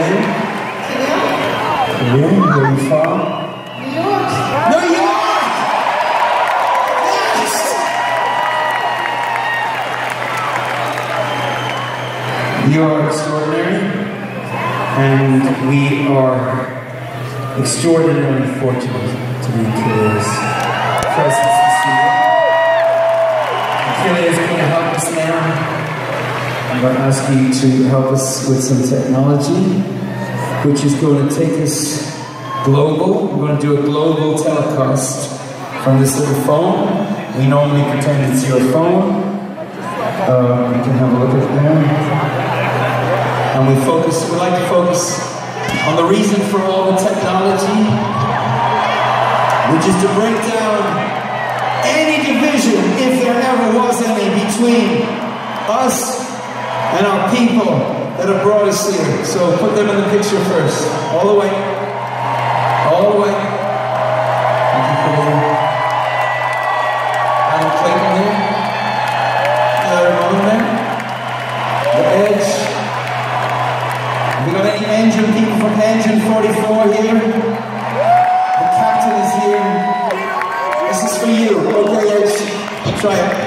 name? Kilian, where are you from? New York. New York! Yes! You are extraordinary, and we are extraordinarily fortunate to be Kilian's presence this is going to help us now. I'm going to ask you to help us with some technology, which is going to take us global. We're going to do a global telecast from this little phone. We normally pretend it's your phone. Uh, you can have a look at there. And we focus, we like to focus on the reason for all the technology, which is to break down any division, if there ever was any, between us and our people that have brought us here. So put them in the picture first. All the way. All the way. Thank you for that. Adam Clayton there. Larry Mullen there. The Edge. Have we got any engine people from Engine 44 here? The captain is here. This is for you. Okay, Edge. Try it.